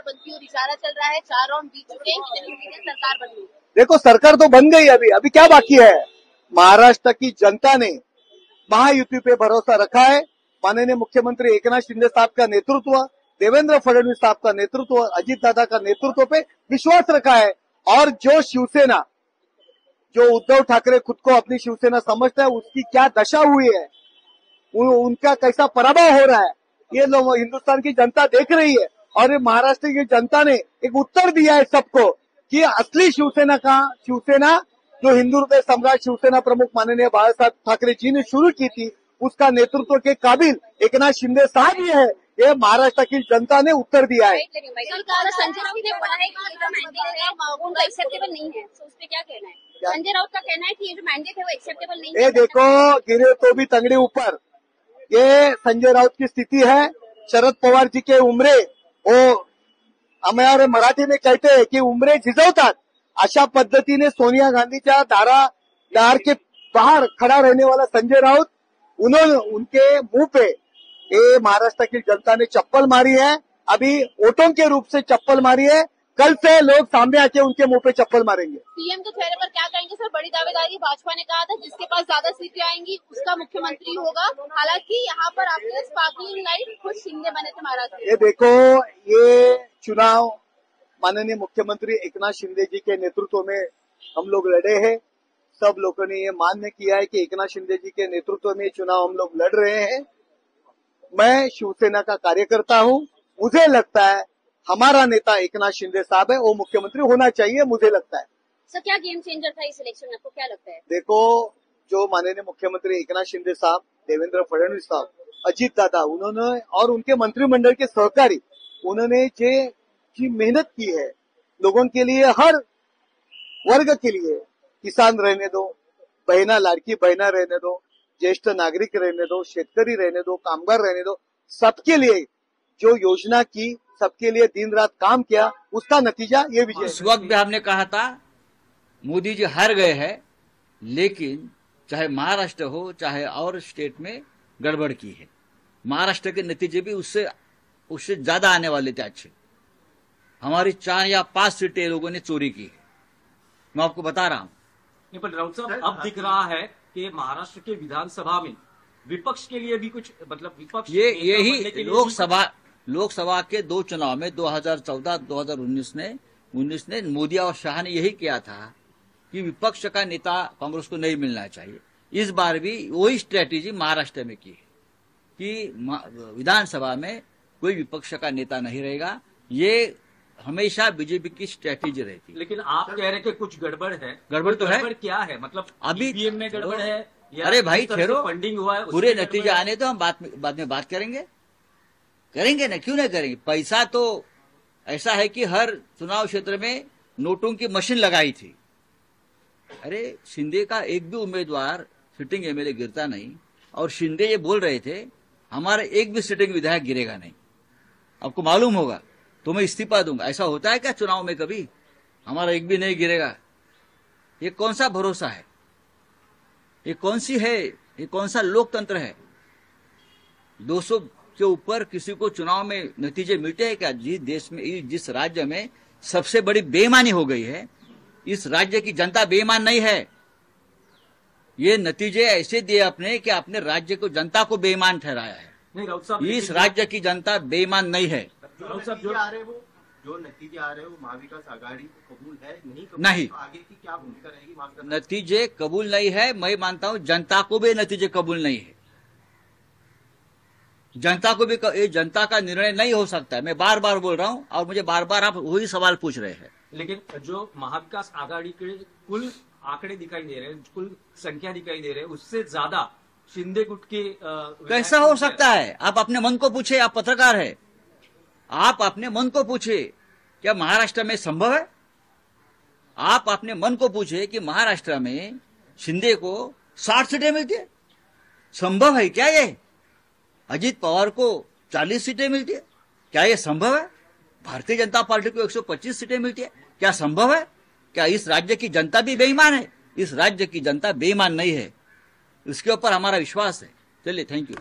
सरकार बनती और इशारा चल रहा है चार राउंड बीत चुके हैं कितने दिन सरकार बन गई। देखो सरकार तो बन गई अभी। अभी क्या बाकी है? महाराष्ट्र की जनता ने महायुति पे भरोसा रखा है। माननीय मुख्यमंत्री एकनाथ शिंदे साहब का नेतृत्व देवेंद्र फडणवीस साहब का नेतृत्व अजीत दादा का नेतृत्व पे विश्वास रखा है। और जो शिवसेना जो उद्धव ठाकरे खुद को अपनी शिवसेना समझता है उसकी क्या दशा हुई है? उन, उनका कैसा पराभव हो रहा है? ये लोग हिंदुस्तान की जनता देख रही है। और महाराष्ट्र की जनता ने एक उत्तर दिया है सबको कि असली शिवसेना का शिवसेना जो हिंदू हृदय सम्राट शिवसेना प्रमुख माननीय बाला साहब ठाकरे जी ने शुरू की थी उसका नेतृत्व के काबिल एक नाथ शिंदे साहब ही है ये महाराष्ट्र की जनता ने उत्तर दिया है संजय राउत ने बोला है कि जो मैंडेट है उनका एक्सेप्टेबल नहीं है तो उस पर क्या कहना है संजय राउत का कहना है कि ये जो मैंडेट है वो एक्सेप्टेबल नहीं ये देखो गिरे तो भी तंगड़ी ऊपर ये संजय राउत की स्थिति है शरद पवार जी के उमरे वो हमारे मराठी में कहते हैं उमरे झिजवतात अशा पद्धतीने सोनिया गांधीच्या दारा दार के बाहर खड़ा रहने वाला संजय राउत उन्होंने उनके मुंह पे ये महाराष्ट्र की जनता ने चप्पल मारी है. अभी वोटों के रूप से चप्पल मारी है. कल से लोग सामने आके उनके मुँह पे चप्पल मारेंगे। सीएम के चेहरे पर क्या कहेंगे सर? बड़ी दावेदारी भाजपा ने कहा था जिसके पास ज़्यादा सीटें आएँगी उसका मुख्यमंत्री होगा। हालाँकि यहाँ पर आपने स्पार्कलिंग लाइट खुद शिंदे बने थे महाराष्ट्र ये देखो ये चुनाव माननीय मुख्यमंत्री एकनाथ शिंदे जी के नेतृत्व में हम लोग लड़े हैं। सब लोगों ने ये मान्य किया है कि एकनाथ शिंदे जी के नेतृत्व में ये चुनाव हम लोग लड़ रहे हैं। मैं शिवसेना का कार्यकर्ता हूँ। मुझे लगता है हमारा नेता एकनाथ शिंदे साहब है वो मुख्यमंत्री होना चाहिए मुझे लगता है। सर क्या गेम चेंजर था इस इलेक्शन में? आपको क्या लगता है? देखो जो माननीय मुख्यमंत्री एकनाथ शिंदे साहब देवेंद्र फडणवीस साहब अजीत दादा उन्होंने और उनके मंत्रिमंडल के सहकारी उन्होंने जे की मेहनत की है लोगों के लिए हर वर्ग के लिए किसान रहने दो बहना लाड़की बहना रहने दो ज्येष्ठ नागरिक रहने दो शेतकरी रहने दो कामगार रहने दो सबके लिए जो योजना की सबके लिए दिन रात काम किया उसका नतीजा ये विजय उस वक्त भी हमने कहा था मोदी जी हार गए हैं लेकिन चाहे महाराष्ट्र हो चाहे और स्टेट में गड़बड़ की है। महाराष्ट्र के नतीजे भी उससे उससे ज़्यादा आने वाले थे अच्छे हमारी चार या पाँच सीटें लोगों ने चोरी की है। मैं आपको बता रहा हूँ। राउत साहब अब दिख रहा है कि महाराष्ट्र के विधानसभा में विपक्ष के लिए भी कुछ मतलब विपक्ष ये यही लोकसभा लोकसभा के दो चुनाव में 2014 2019 ने 19 ने मोदी और शाह ने यही किया था कि विपक्ष का नेता कांग्रेस को नहीं मिलना चाहिए। इस बार भी वही स्ट्रेटेजी महाराष्ट्र में की है कि विधानसभा में कोई विपक्ष का नेता नहीं रहेगा। ये हमेशा बीजेपी की स्ट्रेटेजी रहती है। लेकिन आप कह रहे कि कुछ गड़बड़ है। गड़बड़ तो है। क्या है? मतलब अभी ईवीएम में गड़बड़ है अरे भाई ठहरो। फंडिंग हुआ है पूरे नतीजे आने तो हम बात में बाद में बात करेंगे। करेंगे ना? क्यों ना करेंगे? पैसा तो ऐसा है कि हर चुनाव क्षेत्र में नोटों की मशीन लगाई थी। अरे, शिंदे का एक भी उम्मीदवार सिटिंग एमएलए गिरता नहीं, और शिंदे ये बोल रहे थे, हमारा एक भी सिटिंग विधायक गिरेगा नहीं। आपको मालूम होगा तो मैं इस्तीफा दूँगा। ऐसा होता है क्या चुनाव में कभी? हमारा एक भी नहीं गिरेगा। ये कौन सा भरोसा है? ये कौन सी है? ये कौन सा लोकतंत्र है? 200 के ऊपर किसी को चुनाव में नतीजे मिलते हैं क्या? जिस देश में जिस राज्य में सबसे बड़ी बेईमानी हो गई है इस राज्य की जनता बेईमान नहीं है। ये नतीजे ऐसे दिए अपने कि अपने राज्य को जनता को बेईमान ठहराया है। नहीं इस राज्य की जनता बेईमान नहीं है। राउत नतीजे जो आ रहे वो? जो नतीजे आ रहे हो महाविकास आघाड़ी को कबूल है? नहीं कबूल नहीं। तो आगे की क्या भूमिका रहेगी? नतीजे कबूल नहीं है। मैं मानता हूँ जनता को भी नतीजे कबूल नहीं है। जनता को भी ये जनता का निर्णय नहीं हो सकता है। मैं बार बार बोल रहा हूँ और मुझे बार बार आप वही सवाल पूछ रहे हैं। लेकिन जो महाविकास आघाड़ी के कुल आंकड़े दिखाई दे रहे हैं कुल संख्या दिखाई दे रहे हैं उससे ज़्यादा शिंदे गुट के कैसा हो सकता है? आप अपने मन को पूछे आप पत्रकार है। आप अपने मन को पूछे क्या महाराष्ट्र में संभव है? आप अपने मन को पूछे कि महाराष्ट्र में शिंदे को साठ सीटें मिलती है। संभव है क्या ये? अजीत पवार को चालीस सीटें मिलती है। क्या यह संभव है? भारतीय जनता पार्टी को 125 सीटें मिलती है। क्या संभव है? क्या इस राज्य की जनता भी बेईमान है? इस राज्य की जनता बेईमान नहीं है। इसके ऊपर हमारा विश्वास है। चलिए थैंक यू